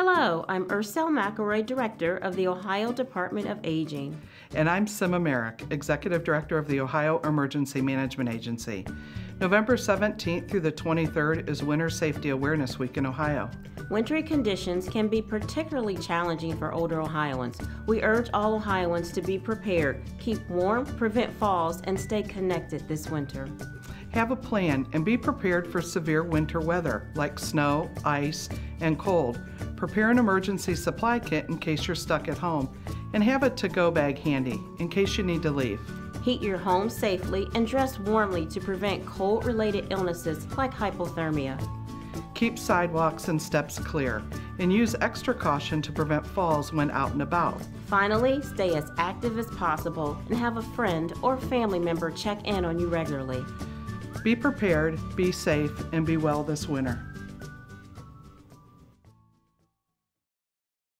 Hello, I'm Ursel McElroy, Director of the Ohio Department of Aging. And I'm Sima Merick, Executive Director of the Ohio Emergency Management Agency. November 17th through the 23rd is Winter Safety Awareness Week in Ohio. Wintry conditions can be particularly challenging for older Ohioans. We urge all Ohioans to be prepared, keep warm, prevent falls, and stay connected this winter. Have a plan and be prepared for severe winter weather like snow, ice, and cold. Prepare an emergency supply kit in case you're stuck at home, and have a to go bag handy in case you need to leave. Heat your home safely and dress warmly to prevent cold related illnesses like hypothermia. Keep sidewalks and steps clear, and use extra caution to prevent falls when out and about. Finally, stay as active as possible and have a friend or family member check in on you regularly. Be prepared, be safe, and be well this winter.